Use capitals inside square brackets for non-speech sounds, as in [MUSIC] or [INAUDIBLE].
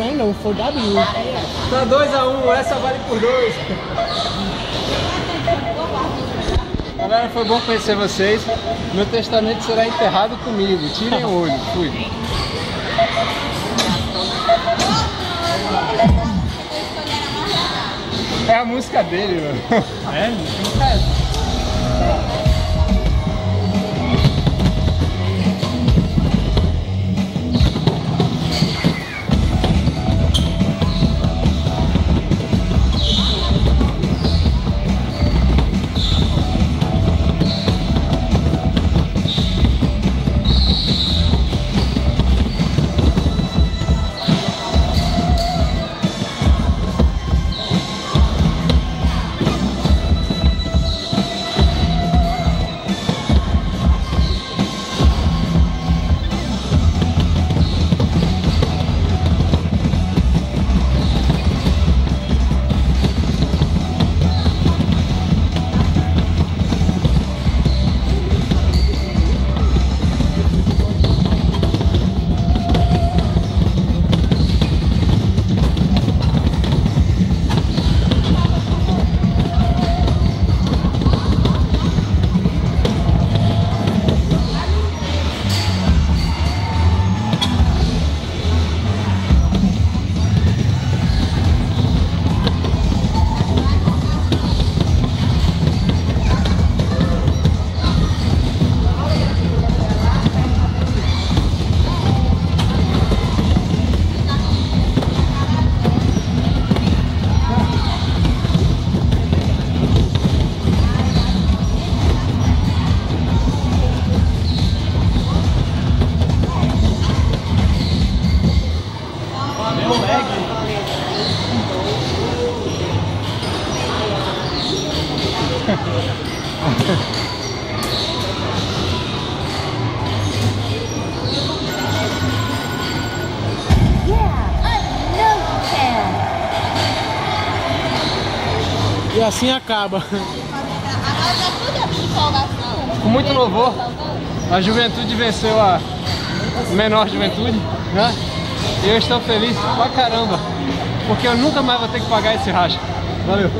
random for W. Tá 2x1, um, essa vale por 2. Galera, foi bom conhecer vocês. Meu testamento será enterrado comigo. Tirem o olho. Fui. É a música dele, mano. É? [LAUGHS] E assim acaba. Com muito louvor, a juventude venceu a menor juventude, né? E eu estou feliz pra caramba, porque eu nunca mais vou ter que pagar esse racha. Valeu!